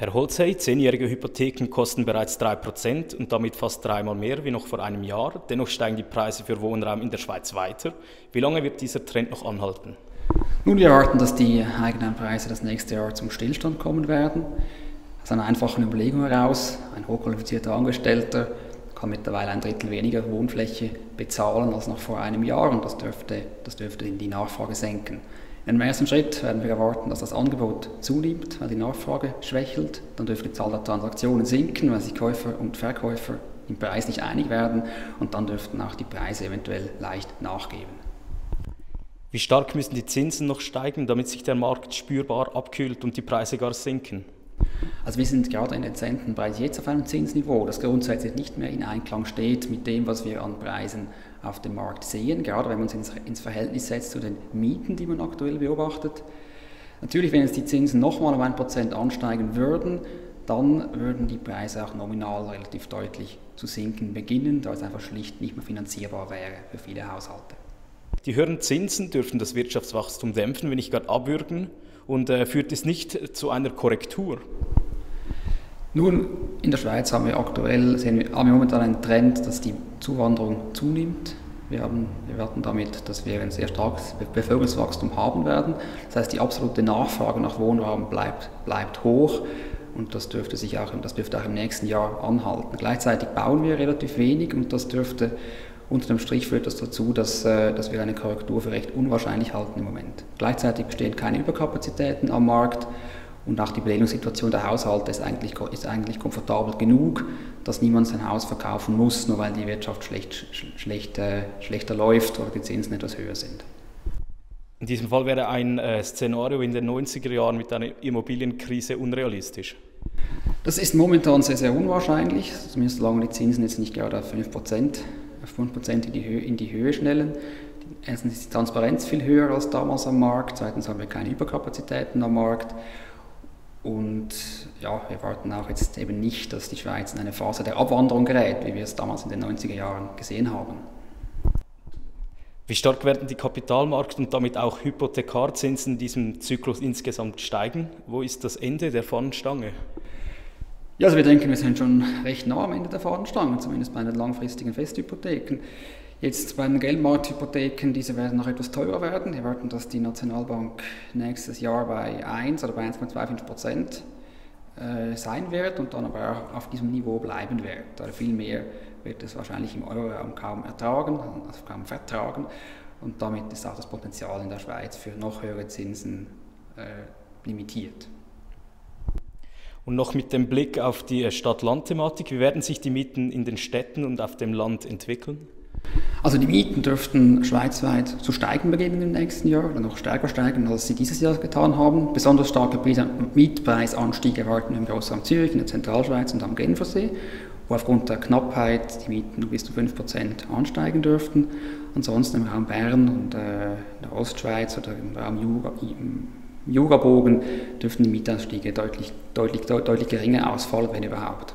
Herr Holzey, zehnjährige Hypotheken kosten bereits 3% und damit fast dreimal mehr wie noch vor einem Jahr. Dennoch steigen die Preise für Wohnraum in der Schweiz weiter. Wie lange wird dieser Trend noch anhalten? Nun, wir erwarten, dass die Eigenheimpreise das nächste Jahr zum Stillstand kommen werden. Aus einer einfachen Überlegung heraus, ein hochqualifizierter Angestellter kann mittlerweile ein Drittel weniger Wohnfläche bezahlen als noch vor einem Jahr und das dürfte, das dürfte die Nachfrage senken. In einem ersten Schritt werden wir erwarten, dass das Angebot zunimmt, weil die Nachfrage schwächelt. Dann dürfte die Zahl der Transaktionen sinken, weil sich Käufer und Verkäufer im Preis nicht einig werden und dann dürften auch die Preise eventuell leicht nachgeben. Wie stark müssen die Zinsen noch steigen, damit sich der Markt spürbar abkühlt und die Preise gar sinken? Also wir sind gerade in den Zentren bereits jetzt auf einem Zinsniveau, das grundsätzlich nicht mehr in Einklang steht mit dem, was wir an Preisen auf dem Markt sehen, gerade wenn man es ins, Verhältnis setzt zu den Mieten, die man aktuell beobachtet. Natürlich, wenn jetzt die Zinsen nochmal um ein Prozent ansteigen würden, dann würden die Preise auch nominal relativ deutlich zu sinken beginnen, da es einfach schlicht nicht mehr finanzierbar wäre für viele Haushalte. Die höheren Zinsen dürften das Wirtschaftswachstum dämpfen, wenn nicht gar abwürgen und äh, führt es nicht zu einer Korrektur? Nun, in der Schweiz haben wir aktuell, sehen wir, haben wir momentan einen Trend, dass die Zuwanderung zunimmt. Wir, haben, wir werden damit, dass wir ein sehr starkes Bevölkerungswachstum haben werden. Das heißt, die absolute Nachfrage nach Wohnraum bleibt, bleibt hoch und das dürfte sich auch, das dürfte auch im nächsten Jahr anhalten. Gleichzeitig bauen wir relativ wenig und das dürfte unter dem Strich führt das dazu, dass, äh, dass wir eine Korrektur für recht unwahrscheinlich halten im Moment. Gleichzeitig bestehen keine Überkapazitäten am Markt und auch die Belehnungssituation der Haushalte ist eigentlich, ist eigentlich komfortabel genug, dass niemand sein Haus verkaufen muss, nur weil die Wirtschaft schlecht, schlecht, äh, schlechter läuft oder die Zinsen etwas höher sind. In diesem Fall wäre ein äh, Szenario in den 90er Jahren mit einer Immobilienkrise unrealistisch. Das ist momentan sehr, sehr unwahrscheinlich, zumindest solange die Zinsen jetzt nicht gerade auf 5% auf 5% in die, Höhe, in die Höhe schnellen. Erstens ist die Transparenz viel höher als damals am Markt, zweitens haben wir keine Überkapazitäten am Markt und ja, wir erwarten auch jetzt eben nicht, dass die Schweiz in eine Phase der Abwanderung gerät, wie wir es damals in den 90er Jahren gesehen haben. Wie stark werden die Kapitalmarkt- und damit auch Hypothekarzinsen in diesem Zyklus insgesamt steigen? Wo ist das Ende der Fahnenstange? Ja, also wir denken, wir sind schon recht nah am Ende der Fahnenstange, zumindest bei den langfristigen Festhypotheken. Jetzt bei den Geldmarkthypotheken, diese werden noch etwas teurer werden. Wir erwarten, dass die Nationalbank nächstes Jahr bei 1 oder bei 1,25 Prozent äh, sein wird und dann aber auch auf diesem Niveau bleiben wird. Also viel mehr wird es wahrscheinlich im Euroraum kaum ertragen, also kaum vertragen. Und damit ist auch das Potenzial in der Schweiz für noch höhere Zinsen äh, limitiert. Und noch mit dem Blick auf die Stadt-Land-Thematik, wie werden sich die Mieten in den Städten und auf dem Land entwickeln? Also die Mieten dürften schweizweit zu steigen beginnen im nächsten Jahr oder noch stärker steigen, als sie dieses Jahr getan haben. Besonders starke Mietpreisanstiege erwarten im Großraum Zürich, in der Zentralschweiz und am Genfersee, wo aufgrund der Knappheit die Mieten bis zu 5% ansteigen dürften. Ansonsten im Raum Bern und äh, in der Ostschweiz oder im Raum Jura, Jurabogen dürften die Mietanstiege deutlich, deutlich, deutlich geringer ausfallen, wenn überhaupt.